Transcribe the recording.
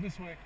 this way.